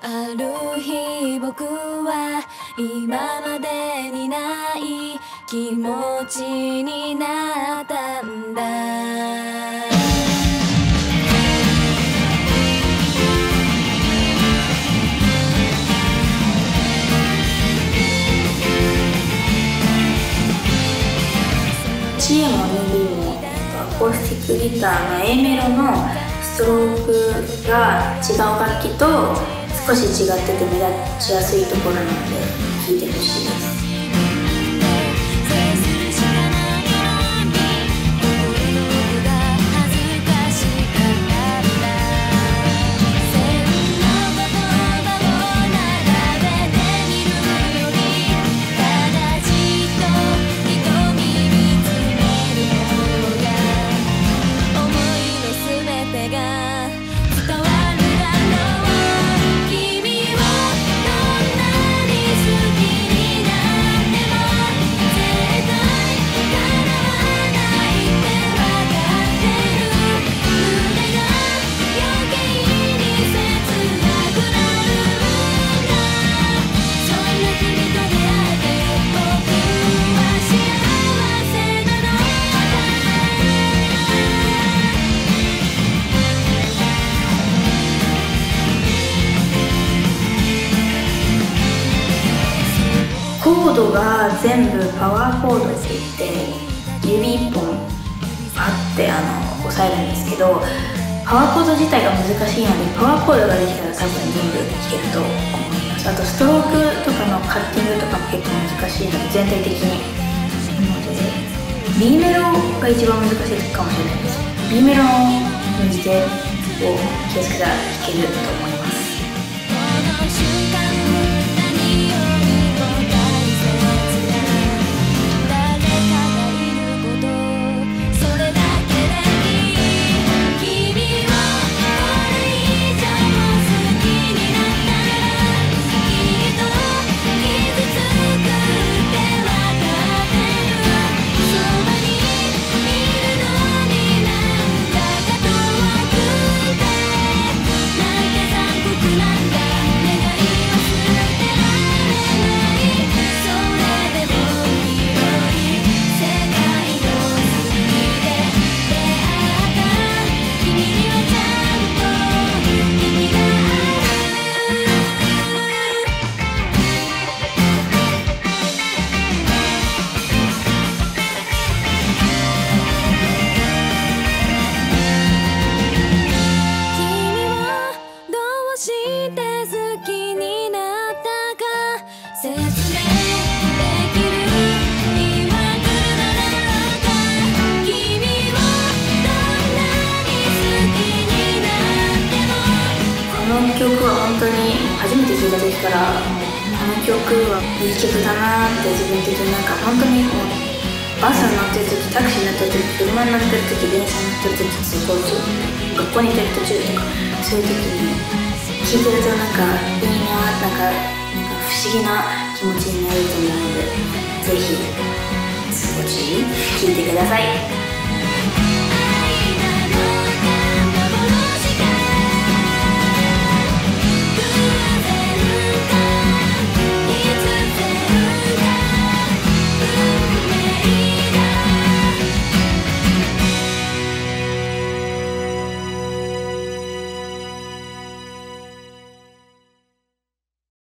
ある日僕は今までにない気持ちになったんだ。チームのリーもアコースティックギターの A メロのストロークが違う楽器と少し違ってて目立ちやすいところなので聞いてほしいです。ドが全部パワーコードって言って指1本あってあの押さえるんですけどパワーコード自体が難しいのでパワーコードができたら多分全部弾けると思います。あとストロークとかのカッティングとかも結構難しいので全体的になので B メロが一番難しいかもしれないです。B メロの右手を気をつけたら弾けると思います。いた時からこの曲はいい曲だなって自分的になんか本当にこうバス乗ってる時タクシー乗ってる時車に乗ってる時電車乗ってる時通行中学校に行ってる途中とかそういう時に聴いてるとなんかいいななんかなんか不思議な気持ちになると思うのでぜひご注意聴いてください。